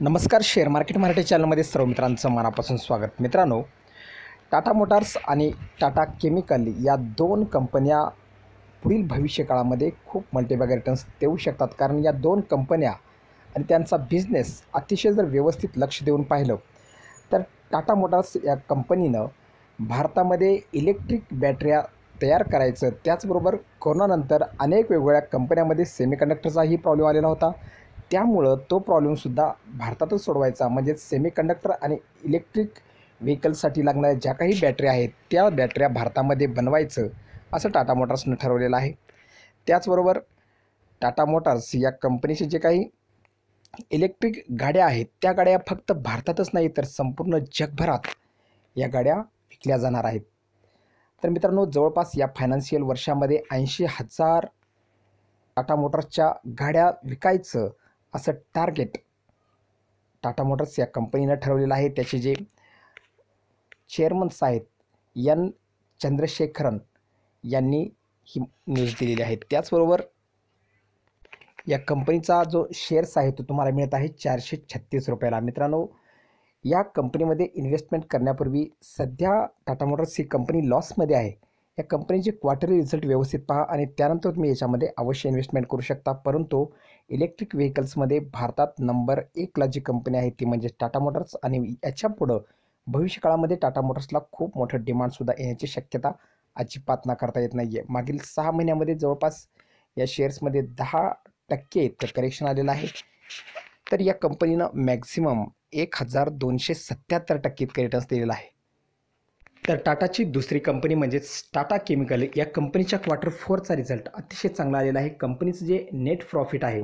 नमस्कार share market Marathi चॅनलमध्ये सर्व मित्रांचं मनापासून स्वागत. मित्रांनो टाटा मोटार्स आणि टाटा केमिकल या दोन कंपन्या पुढील भविष्यकाळामध्ये खूप मल्टीबॅग रिटर्न्स देऊ शकतात. कारण या दोन कंपन्या आणि त्यांचा बिझनेस अतिशय जर व्यवस्थित लक्ष देऊन पाहिलं तर टाटा मोटार्स या कंपनीनं भारतामध्ये इलेक्ट्रिक बॅटऱ्या तयार करायचं. त्याचबरोबर कोरोनानंतर अनेक वेगवेगळ्या कंपन्यामध्ये सेमीकंडक्टरचाही प्रॉब्लेम आलेला होता. त्यामुळं तो प्रॉब्लेमसुद्धा भारतातच सोडवायचा. म्हणजेच सेमीकंडक्टर आणि इलेक्ट्रिक व्हेकलसाठी लागणाऱ्या ज्या काही बॅटऱ्या आहेत त्या बॅटऱ्या भारतामध्ये बनवायचं असं टाटा मोटार्सनं ठरवलेलं आहे. त्याचबरोबर टाटा मोटार्स या कंपनीचे जे काही इलेक्ट्रिक गाड्या आहेत त्या गाड्या फक्त भारतातच नाही तर संपूर्ण जगभरात या गाड्या विकल्या जाणार आहेत. तर मित्रांनो जवळपास या फायनान्शियल वर्षामध्ये ऐंशी हजार टाटा मोटार्सच्या गाड्या विकायचं असं टार्गेट टाटा मोटर्स या कंपनीनं ठरवलेलं आहे. त्याचे जे चेअरमन्स आहेत एन. चंद्रशेखरन यांनी ही न्यूज दिलेली आहे. त्याचबरोबर या कंपनीचा जो शेअर्स आहे तो तुम्हाला मिळत आहे चारशे छत्तीस रुपयाला. मित्रांनो या कंपनीमध्ये इन्व्हेस्टमेंट करण्यापूर्वी सध्या टाटा मोटर्स ही कंपनी लॉसमध्ये आहे. या कंपनीचे क्वार्टरली रिझल्ट व्यवस्थित पहा आणि त्यानंतर तुम्ही याच्यामध्ये अवश्य इन्व्हेस्टमेंट करू शकता. परंतु इलेक्ट्रिक व्हेकल्समध्ये भारतात नंबर एकला जी कंपनी आहे ती म्हणजे टाटा मोटर्स. आणि याच्या पुढं भविष्यकाळामध्ये टाटा मोटर्सला खूप मोठं डिमांडसुद्धा येण्याची शक्यता अजिबात नाकारता येत नाही आहे मागील सहा महिन्यामध्ये जवळपास या शेअर्समध्ये दहा टक्के इतकं करेक्शन आलेलं आहे. तर या कंपनीनं मॅक्झिमम एक हजार दोनशे सत्याहत्तर टक्के इतकं रिटर्न्स दिलेलं आहे. तर टाटाची दुसरी कंपनी म्हणजेच टाटा केमिकल या कंपनीच्या क्वार्टर फोरचा रिझल्ट अतिशय चांगला आलेला आहे. कंपनीचं जे नेट प्रॉफिट आहे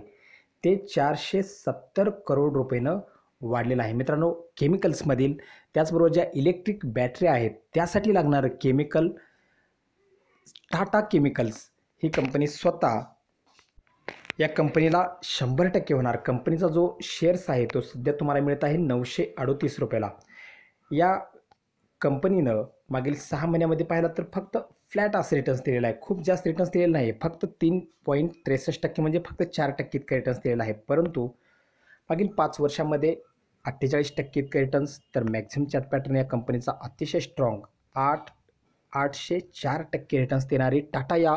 ते चारशे सत्तर करोड रुपयेनं वाढलेलं आहे. मित्रांनो केमिकल्समधील त्याचबरोबर ज्या इलेक्ट्रिक बॅटऱ्या आहेत त्यासाठी लागणारं केमिकल टाटा केमिकल्स ही कंपनी स्वतः या कंपनीला शंभर टक्के होणार. कंपनीचा जो शेअर्स आहे तो सध्या तुम्हाला मिळत आहे नऊशे अडोतीस रुपयाला. या कंपनीनं मागील सहा महिन्यामध्ये पाहिलं तर फक्त फ्लॅट असं रिटर्न्स दिलेला आहे. खूप जास्त रिटर्न्स दिलेलं नाही. फक्त तीन पॉईंट त्रेसष्ट टक्के म्हणजे फक्त चार टक्के इतका रिटर्न्स दिलेला आहे. परंतु मागील पाच वर्षामध्ये अठ्ठेचाळीस टक्के इतका रिटर्न्स तर मॅक्झिमम चॅट पॅटर्न या कंपनीचा अतिशय स्ट्रॉंग आठ आठशे चार टक्के रिटर्न्स देणारी टाटा या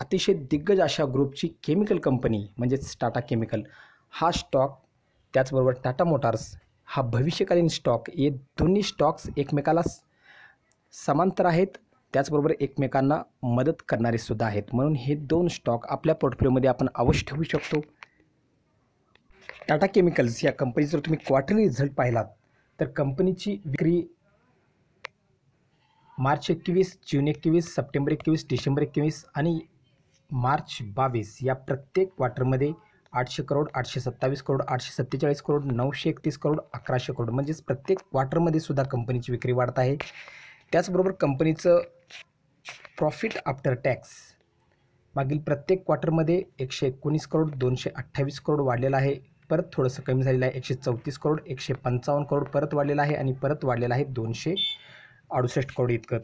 अतिशय दिग्गज अशा ग्रुपची केमिकल कंपनी म्हणजेच टाटा केमिकल हा स्टॉक त्याचबरोबर टाटा मोटार्स हा भविष्यकालीन स्टॉक हे दोन्ही स्टॉक्स एकमेकाला समांतर आहेत. त्याचबरोबर एकमेकांना मदत करणारे सुद्धा आहेत. म्हणून हे दोन स्टॉक आपल्या पोर्टफोलिओमध्ये आपण अवश्य ठेवू शकतो. टाटा केमिकल्स या कंपनीचा जर तुम्ही क्वार्टरली रिझल्ट पाहिलात तर कंपनीची विक्री मार्च एकवीस जून एकवीस सप्टेंबर एकवीस डिसेंबर एकवीस आणि मार्च बावीस या प्रत्येक क्वार्टरमध्ये आठशे करोड आठशे सत्तावीस करोड आठशे सत्तेचाळीस करोड नऊशे एकतीस करोड अकराशे करोड. म्हणजेच प्रत्येक क्वार्टरमध्ये सुद्धा कंपनीची विक्री वाढत आहे. त्याचबरोबर कंपनीचं प्रॉफिट आफ्टर टॅक्स मागील प्रत्येक क्वार्टरमध्ये एकशे एकोणीस करोड दोनशे अठ्ठावीस करोड वाढलेलं आहे. परत थोडंसं कमी झालेलं आहे. एकशे चौतीस करोड एकशे पंचावन्न करोड परत वाढलेलं आहे आणि परत वाढलेलं आहे दोनशे अडुसष्ट करोड इतकं.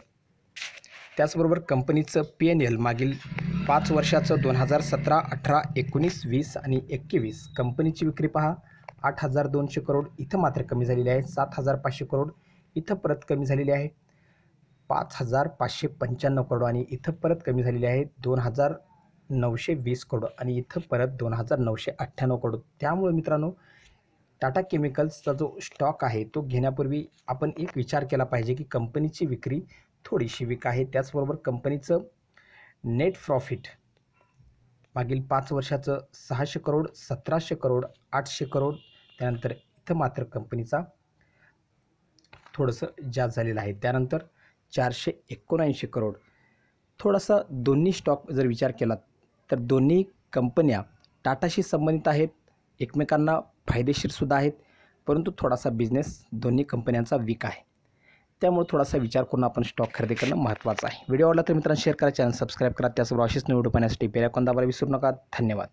त्याचबरोबर कंपनीचं पी एन एल मागील पाच वर्षाचं दोन हजार सतरा अठरा एकोणीस वीस आणि एकवीस कंपनीची विक्री पहा. आठ हजार दोनशे करोड इथं मात्र कमी झालेली आहे. सात हजार पाचशे करोड इथं परत कमी झालेली आहे. पाच हजार पाचशे पंच्याण्णव करोड आणि इथं परत कमी झालेली आहे. दोन हजार नऊशे वीस करोड आणि इथं परत दोन हजार नऊशे अठ्ठ्याण्णव करोड. त्यामुळे मित्रांनो टाटा केमिकल्सचा जो स्टॉक आहे तो घेण्यापूर्वी आपण एक विचार केला पाहिजे की कंपनीची विक्री थोडीशी विक आहे. त्याचबरोबर कंपनीचं नेट प्रॉफिट मागील पाच वर्षाचं सहाशे करोड सतराशे करोड आठशे करोड त्यानंतर इथं मात्र कंपनीचा थोडंसं जास्त झालेलं आहे. त्यानंतर चारशे एकोणऐंशी करोड. थोडासा दोन्ही स्टॉक जर विचार केला तर दोन्ही कंपन्या टाटाशी संबंधित आहेत एकमेकांना फायदेशीरसुद्धा आहेत परंतु थोडासा बिझनेस दोन्ही कंपन्यांचा वीक आहे. त्यामुळे थोडासा विचार करून आपण स्टॉक खरेदी करणं महत्त्वाचं आहे. व्हिडिओ आवडला तर मित्रांनो शेअर करा चॅनल सबस्क्राईब करा. त्याचबरोबर अशीच निवडून पाहण्यासाठी बेल दाबायला विसरू नका. धन्यवाद.